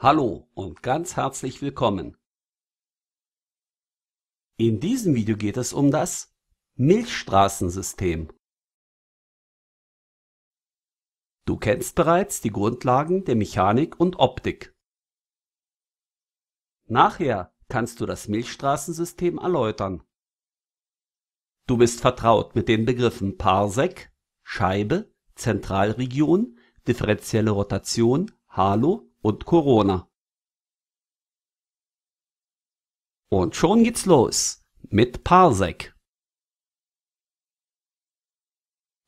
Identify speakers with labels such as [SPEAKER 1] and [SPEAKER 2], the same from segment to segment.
[SPEAKER 1] Hallo und ganz herzlich willkommen. In diesem Video geht es um das Milchstraßensystem. Du kennst bereits die Grundlagen der Mechanik und Optik. Nachher kannst du das Milchstraßensystem erläutern. Du bist vertraut mit den Begriffen Parsec, Scheibe, Zentralregion, differenzielle Rotation, Halo und Corona. Und schon geht's los mit Parsec.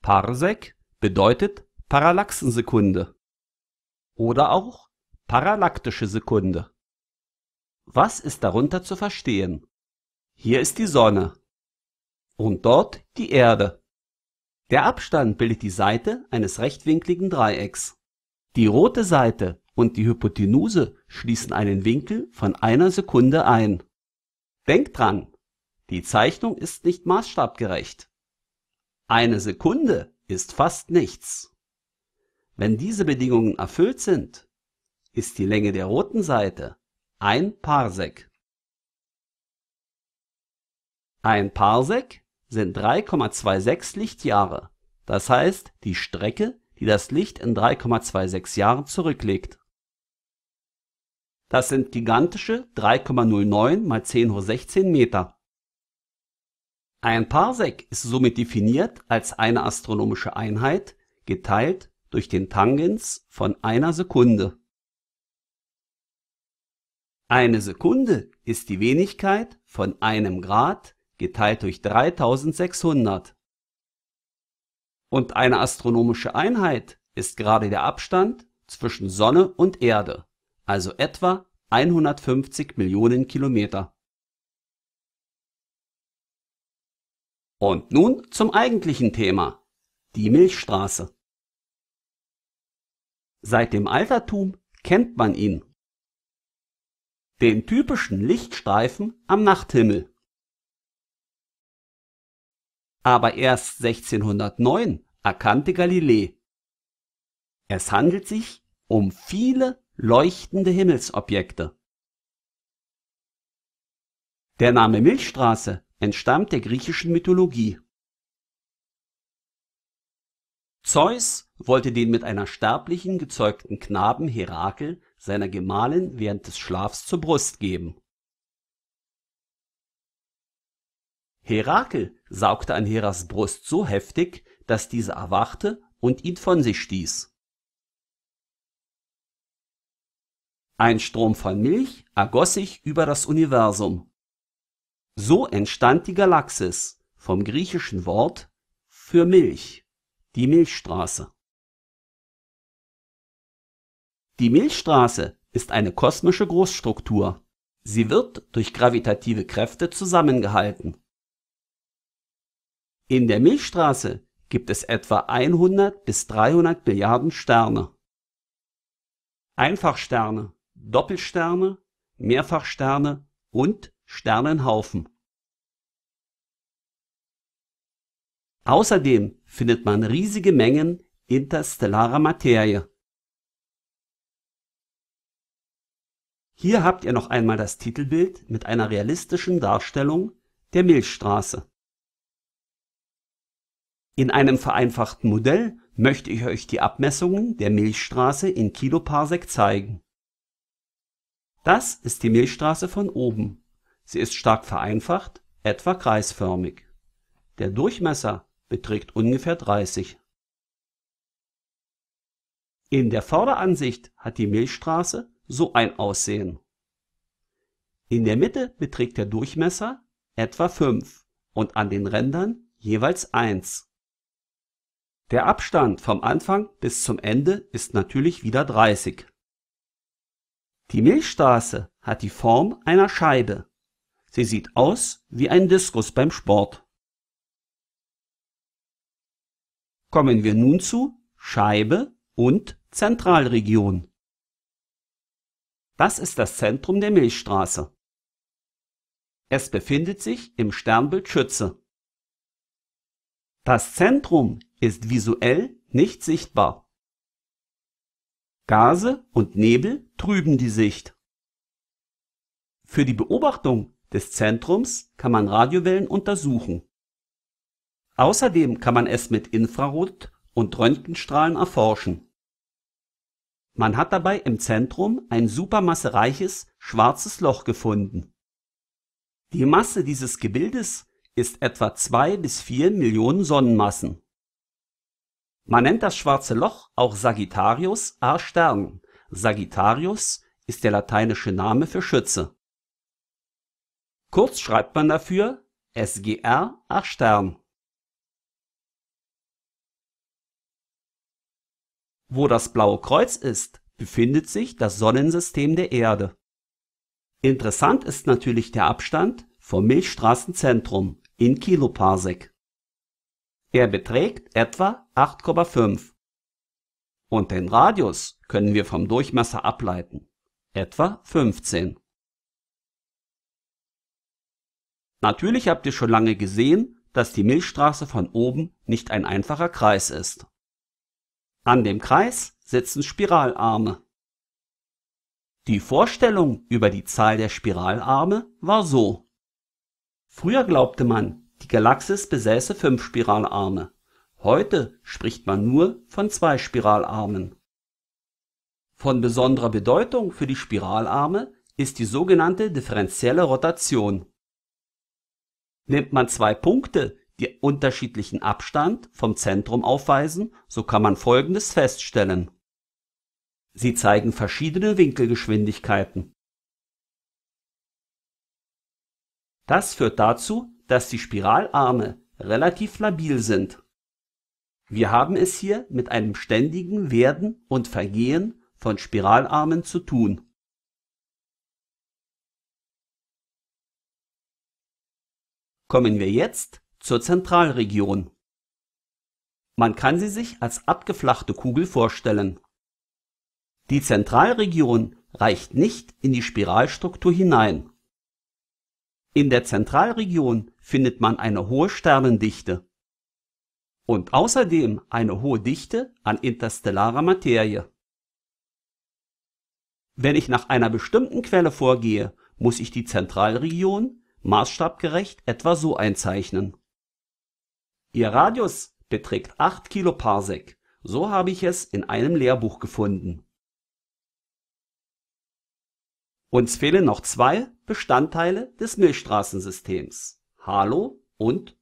[SPEAKER 1] Parsec bedeutet Parallaxensekunde oder auch parallaktische Sekunde. Was ist darunter zu verstehen? Hier ist die Sonne und dort die Erde. Der Abstand bildet die Seite eines rechtwinkligen Dreiecks. Die rote Seite und die Hypotenuse schließen einen Winkel von einer Sekunde ein. Denkt dran, die Zeichnung ist nicht maßstabgerecht. Eine Sekunde ist fast nichts. Wenn diese Bedingungen erfüllt sind, ist die Länge der roten Seite ein Parsec. Ein Parsec sind 3,26 Lichtjahre, das heißt die Strecke, die das Licht in 3,26 Jahren zurücklegt. Das sind gigantische 3,09 mal 10 hoch 16 Meter. Ein Parsec ist somit definiert als eine astronomische Einheit geteilt durch den Tangens von einer Sekunde. Eine Sekunde ist die Wenigkeit von einem Grad geteilt durch 3600. Und eine astronomische Einheit ist gerade der Abstand zwischen Sonne und Erde also etwa 150 Millionen Kilometer. Und nun zum eigentlichen Thema, die Milchstraße. Seit dem Altertum kennt man ihn. Den typischen Lichtstreifen am Nachthimmel. Aber erst 1609 erkannte Galilei. Es handelt sich um viele leuchtende Himmelsobjekte. Der Name Milchstraße entstammt der griechischen Mythologie. Zeus wollte den mit einer sterblichen gezeugten Knaben Herakel seiner Gemahlin während des Schlafs zur Brust geben. Herakel saugte an Heras Brust so heftig, dass diese erwachte und ihn von sich stieß Ein Strom von Milch ergoss sich über das Universum. So entstand die Galaxis vom griechischen Wort für Milch, die Milchstraße. Die Milchstraße ist eine kosmische Großstruktur. Sie wird durch gravitative Kräfte zusammengehalten. In der Milchstraße gibt es etwa 100 bis 300 Milliarden Sterne. Einfachsterne Doppelsterne, Mehrfachsterne und Sternenhaufen. Außerdem findet man riesige Mengen interstellarer Materie. Hier habt ihr noch einmal das Titelbild mit einer realistischen Darstellung der Milchstraße. In einem vereinfachten Modell möchte ich euch die Abmessungen der Milchstraße in Kiloparsec zeigen das ist die Milchstraße von oben. Sie ist stark vereinfacht, etwa kreisförmig. Der Durchmesser beträgt ungefähr 30. In der Vorderansicht hat die Milchstraße so ein Aussehen. In der Mitte beträgt der Durchmesser etwa 5 und an den Rändern jeweils 1. Der Abstand vom Anfang bis zum Ende ist natürlich wieder 30. Die Milchstraße hat die Form einer Scheibe. Sie sieht aus wie ein Diskus beim Sport. Kommen wir nun zu Scheibe und Zentralregion. Das ist das Zentrum der Milchstraße. Es befindet sich im Sternbild Schütze. Das Zentrum ist visuell nicht sichtbar. Gase und Nebel trüben die Sicht. Für die Beobachtung des Zentrums kann man Radiowellen untersuchen. Außerdem kann man es mit Infrarot und Röntgenstrahlen erforschen. Man hat dabei im Zentrum ein supermassereiches schwarzes Loch gefunden. Die Masse dieses Gebildes ist etwa 2 bis 4 Millionen Sonnenmassen. Man nennt das schwarze Loch auch Sagittarius A Stern. Sagittarius ist der lateinische Name für Schütze. Kurz schreibt man dafür SGR A Stern. Wo das Blaue Kreuz ist, befindet sich das Sonnensystem der Erde. Interessant ist natürlich der Abstand vom Milchstraßenzentrum in Kiloparsec. Er beträgt etwa 8,5. Und den Radius können wir vom Durchmesser ableiten, etwa 15. Natürlich habt ihr schon lange gesehen, dass die Milchstraße von oben nicht ein einfacher Kreis ist. An dem Kreis sitzen Spiralarme. Die Vorstellung über die Zahl der Spiralarme war so. Früher glaubte man, die Galaxis besäße fünf Spiralarme. Heute spricht man nur von zwei Spiralarmen. Von besonderer Bedeutung für die Spiralarme ist die sogenannte differenzielle Rotation. Nimmt man zwei Punkte, die unterschiedlichen Abstand vom Zentrum aufweisen, so kann man Folgendes feststellen. Sie zeigen verschiedene Winkelgeschwindigkeiten. Das führt dazu, dass die Spiralarme relativ labil sind. Wir haben es hier mit einem ständigen Werden und Vergehen von Spiralarmen zu tun. Kommen wir jetzt zur Zentralregion. Man kann sie sich als abgeflachte Kugel vorstellen. Die Zentralregion reicht nicht in die Spiralstruktur hinein. In der Zentralregion findet man eine hohe Sternendichte und außerdem eine hohe Dichte an interstellarer Materie. Wenn ich nach einer bestimmten Quelle vorgehe, muss ich die Zentralregion maßstabgerecht etwa so einzeichnen Ihr Radius beträgt 8 Kiloparsec, so habe ich es in einem Lehrbuch gefunden. Uns fehlen noch zwei Bestandteile des Milchstraßensystems, Halo und